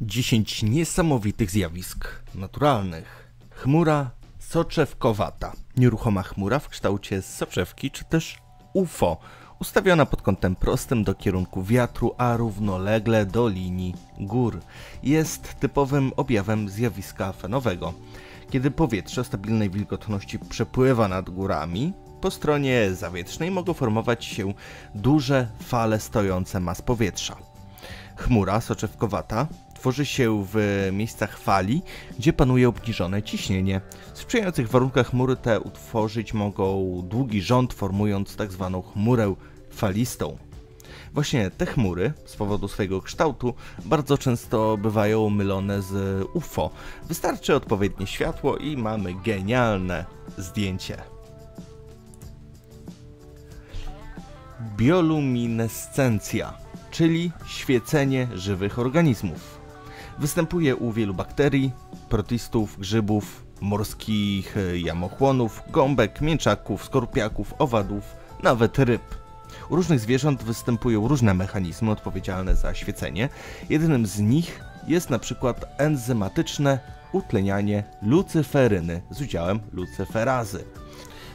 10 niesamowitych zjawisk naturalnych. Chmura soczewkowata. Nieruchoma chmura w kształcie soczewki czy też UFO, ustawiona pod kątem prostym do kierunku wiatru, a równolegle do linii gór. Jest typowym objawem zjawiska fenowego. Kiedy powietrze stabilnej wilgotności przepływa nad górami, po stronie zawietrznej mogą formować się duże fale stojące mas powietrza. Chmura soczewkowata tworzy się w miejscach fali, gdzie panuje obniżone ciśnienie. W sprzyjających warunkach chmury te utworzyć mogą długi rząd, formując tzw. Tak chmurę falistą. Właśnie te chmury, z powodu swojego kształtu, bardzo często bywają mylone z UFO. Wystarczy odpowiednie światło i mamy genialne zdjęcie. Bioluminescencja, czyli świecenie żywych organizmów. Występuje u wielu bakterii, protistów, grzybów, morskich jamochłonów, gąbek, mięczaków, skorpiaków, owadów, nawet ryb. U różnych zwierząt występują różne mechanizmy odpowiedzialne za świecenie. Jednym z nich jest na przykład enzymatyczne utlenianie lucyferyny z udziałem lucyferazy.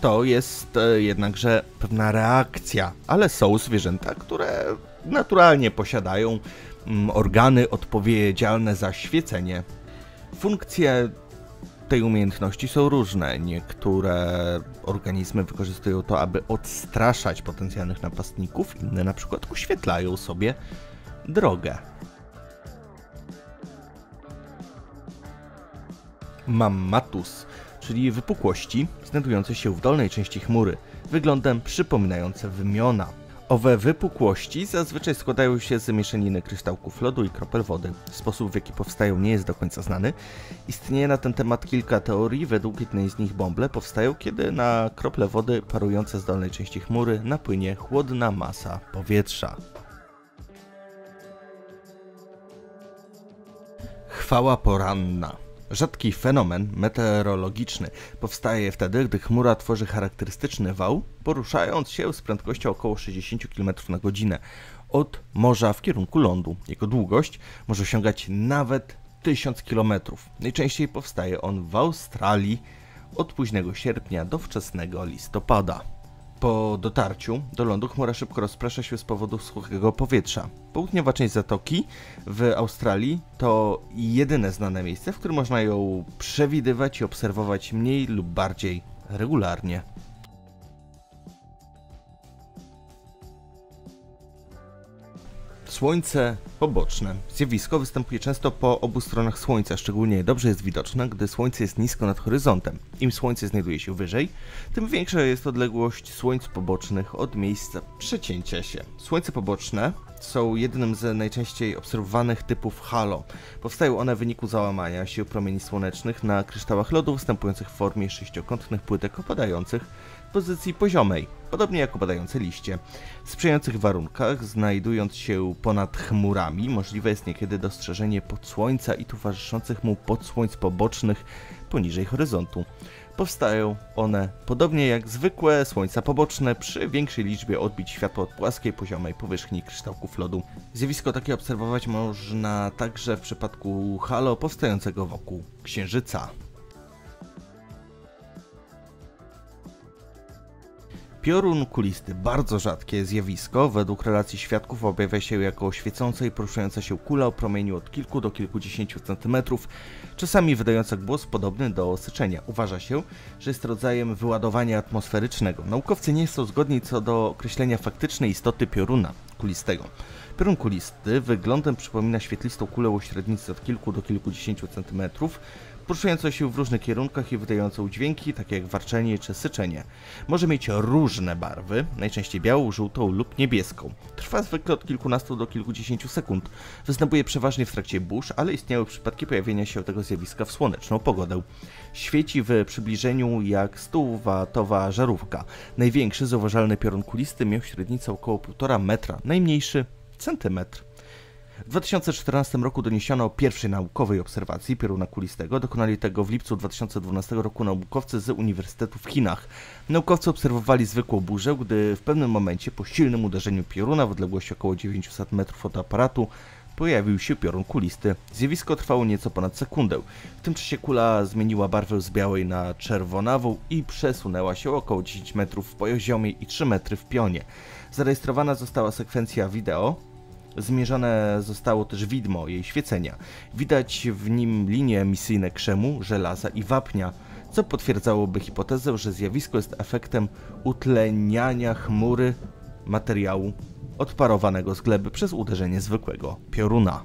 To jest e, jednakże pewna reakcja, ale są zwierzęta, które naturalnie posiadają organy odpowiedzialne za świecenie. Funkcje tej umiejętności są różne. Niektóre organizmy wykorzystują to, aby odstraszać potencjalnych napastników, inne na przykład uświetlają sobie drogę. Mammatus, czyli wypukłości znajdujące się w dolnej części chmury, wyglądem przypominające wymiona. Owe wypukłości zazwyczaj składają się z mieszaniny kryształków lodu i kropel wody. Sposób w jaki powstają nie jest do końca znany. Istnieje na ten temat kilka teorii, według jednej z nich bąble powstają, kiedy na krople wody parujące z dolnej części chmury napłynie chłodna masa powietrza. Chwała poranna. Rzadki fenomen meteorologiczny powstaje wtedy, gdy chmura tworzy charakterystyczny wał, poruszając się z prędkością około 60 km na godzinę od morza w kierunku lądu. Jego długość może osiągać nawet 1000 km. Najczęściej powstaje on w Australii od późnego sierpnia do wczesnego listopada. Po dotarciu do lądu chmura szybko rozprasza się z powodu suchego powietrza. Południowa część zatoki w Australii to jedyne znane miejsce, w którym można ją przewidywać i obserwować mniej lub bardziej regularnie. Słońce poboczne. Zjawisko występuje często po obu stronach Słońca, szczególnie dobrze jest widoczne, gdy Słońce jest nisko nad horyzontem. Im Słońce znajduje się wyżej, tym większa jest odległość słońc pobocznych od miejsca przecięcia się. Słońce poboczne są jednym z najczęściej obserwowanych typów halo. Powstają one w wyniku załamania się promieni słonecznych na kryształach lodu występujących w formie sześciokątnych płytek opadających pozycji poziomej, podobnie jak opadające liście. W sprzyjających warunkach, znajdując się ponad chmurami, możliwe jest niekiedy dostrzeżenie podsłońca i towarzyszących mu podsłońc pobocznych poniżej horyzontu. Powstają one podobnie jak zwykłe słońca poboczne przy większej liczbie odbić światła od płaskiej, poziomej powierzchni kryształków lodu. Zjawisko takie obserwować można także w przypadku halo powstającego wokół Księżyca. Piorun kulisty, bardzo rzadkie zjawisko, według relacji świadków objawia się jako świecąca i poruszająca się kula o promieniu od kilku do kilkudziesięciu centymetrów, czasami wydająca głos podobny do syczenia. Uważa się, że jest rodzajem wyładowania atmosferycznego. Naukowcy nie są zgodni co do określenia faktycznej istoty pioruna kulistego. Piorun kulisty wyglądem przypomina świetlistą kulę o średnicy od kilku do kilkudziesięciu centymetrów, poruszającą się w różnych kierunkach i wydającą dźwięki, takie jak warczenie czy syczenie. Może mieć różne barwy, najczęściej białą, żółtą lub niebieską. Trwa zwykle od kilkunastu do kilkudziesięciu sekund. Występuje przeważnie w trakcie burz, ale istniały przypadki pojawienia się tego zjawiska w słoneczną pogodę. Świeci w przybliżeniu jak 100-watowa żarówka. Największy zauważalny piorun kulisty miał średnicę około 1,5 metra, najmniejszy centymetr. W 2014 roku doniesiono o pierwszej naukowej obserwacji pioruna kulistego. Dokonali tego w lipcu 2012 roku naukowcy z Uniwersytetu w Chinach. Naukowcy obserwowali zwykłą burzę, gdy w pewnym momencie po silnym uderzeniu pioruna w odległości około 900 metrów od aparatu pojawił się piorun kulisty. Zjawisko trwało nieco ponad sekundę. W tym czasie kula zmieniła barwę z białej na czerwonawą i przesunęła się około 10 metrów w poziomie i 3 metry w pionie. Zarejestrowana została sekwencja wideo, Zmierzone zostało też widmo jej świecenia. Widać w nim linie emisyjne krzemu, żelaza i wapnia, co potwierdzałoby hipotezę, że zjawisko jest efektem utleniania chmury materiału odparowanego z gleby przez uderzenie zwykłego pioruna.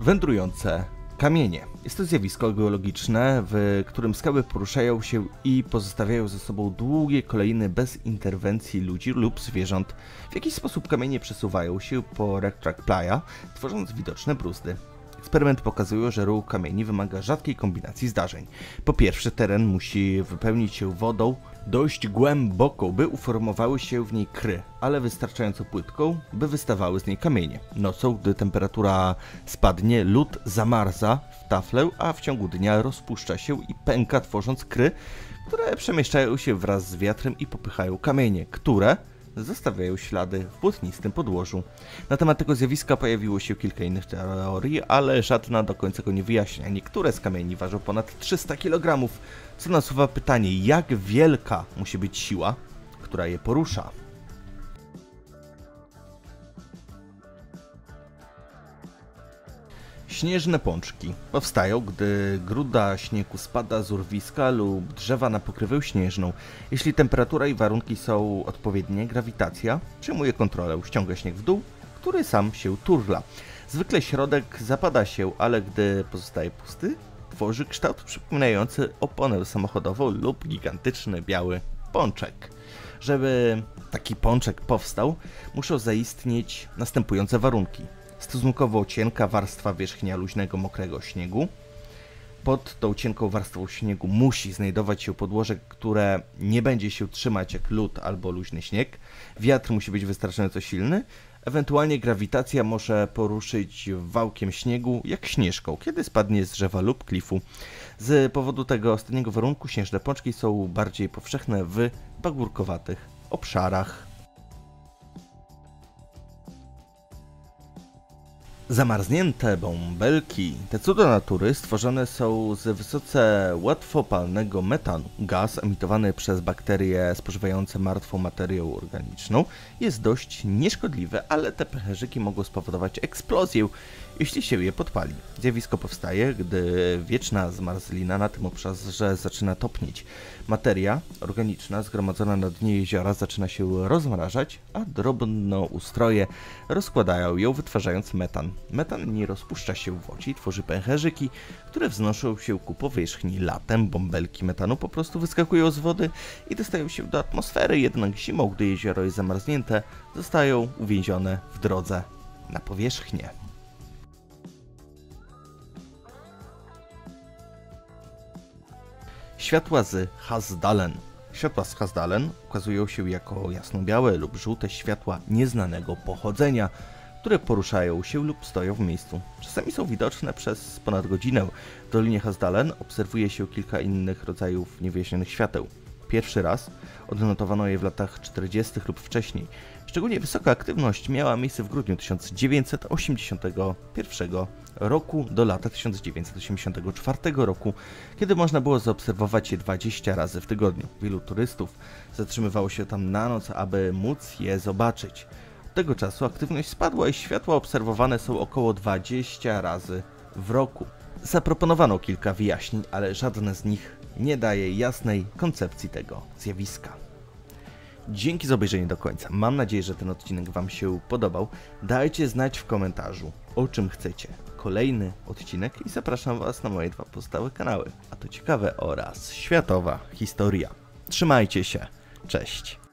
Wędrujące kamienie. Jest to zjawisko geologiczne, w którym skały poruszają się i pozostawiają ze sobą długie kolejny bez interwencji ludzi lub zwierząt. W jakiś sposób kamienie przesuwają się po Rectrack Playa, tworząc widoczne bruzdy. Eksperyment pokazuje, że ruch kamieni wymaga rzadkiej kombinacji zdarzeń. Po pierwsze, teren musi wypełnić się wodą dość głęboko, by uformowały się w niej kry, ale wystarczająco płytką, by wystawały z niej kamienie. Nocą, gdy temperatura spadnie, lód zamarza w taflę, a w ciągu dnia rozpuszcza się i pęka, tworząc kry, które przemieszczają się wraz z wiatrem i popychają kamienie, które zostawiają ślady w błotnistym podłożu. Na temat tego zjawiska pojawiło się kilka innych teorii, ale żadna do końca go nie wyjaśnia. Niektóre z kamieni ważą ponad 300 kg, co nasuwa pytanie, jak wielka musi być siła, która je porusza. Śnieżne pączki powstają, gdy gruda śniegu spada z urwiska lub drzewa na pokrywę śnieżną. Jeśli temperatura i warunki są odpowiednie, grawitacja przejmuje kontrolę, ściąga śnieg w dół, który sam się turla. Zwykle środek zapada się, ale gdy pozostaje pusty, tworzy kształt przypominający oponę samochodową lub gigantyczny biały pączek. Żeby taki pączek powstał, muszą zaistnieć następujące warunki stosunkowo cienka warstwa wierzchnia luźnego, mokrego śniegu. Pod tą cienką warstwą śniegu musi znajdować się podłoże, które nie będzie się trzymać jak lód albo luźny śnieg. Wiatr musi być wystarczająco silny. Ewentualnie grawitacja może poruszyć wałkiem śniegu jak śnieżką, kiedy spadnie z drzewa lub klifu. Z powodu tego ostatniego warunku śnieżne pączki są bardziej powszechne w pagórkowatych obszarach. Zamarznięte bąbelki. Te cuda natury stworzone są z wysoce łatwopalnego metanu. Gaz emitowany przez bakterie spożywające martwą materię organiczną jest dość nieszkodliwy, ale te pęcherzyki mogą spowodować eksplozję jeśli się je podpali. Zjawisko powstaje, gdy wieczna zmarzlina na tym obszarze zaczyna topnieć. Materia organiczna zgromadzona na dnie jeziora zaczyna się rozmrażać, a drobnoustroje rozkładają ją, wytwarzając metan. Metan nie rozpuszcza się w wodzie, tworzy pęcherzyki, które wznoszą się ku powierzchni. Latem bąbelki metanu po prostu wyskakują z wody i dostają się do atmosfery, jednak zimą, gdy jezioro jest zamarznięte, zostają uwięzione w drodze na powierzchnię. Światła z Hasdalen. Światła z Hasdalen ukazują się jako jasno-białe lub żółte światła nieznanego pochodzenia, które poruszają się lub stoją w miejscu. Czasami są widoczne przez ponad godzinę. W Dolinie Hasdalen obserwuje się kilka innych rodzajów niewyjaśnionych świateł. Pierwszy raz odnotowano je w latach 40. lub wcześniej. Szczególnie wysoka aktywność miała miejsce w grudniu 1981 roku do lata 1984 roku, kiedy można było zaobserwować je 20 razy w tygodniu. Wielu turystów zatrzymywało się tam na noc, aby móc je zobaczyć. Od tego czasu aktywność spadła i światła obserwowane są około 20 razy w roku. Zaproponowano kilka wyjaśnień, ale żadne z nich nie daje jasnej koncepcji tego zjawiska. Dzięki za obejrzenie do końca. Mam nadzieję, że ten odcinek Wam się podobał. Dajcie znać w komentarzu, o czym chcecie. Kolejny odcinek i zapraszam Was na moje dwa pozostałe kanały, a to ciekawe oraz światowa historia. Trzymajcie się. Cześć.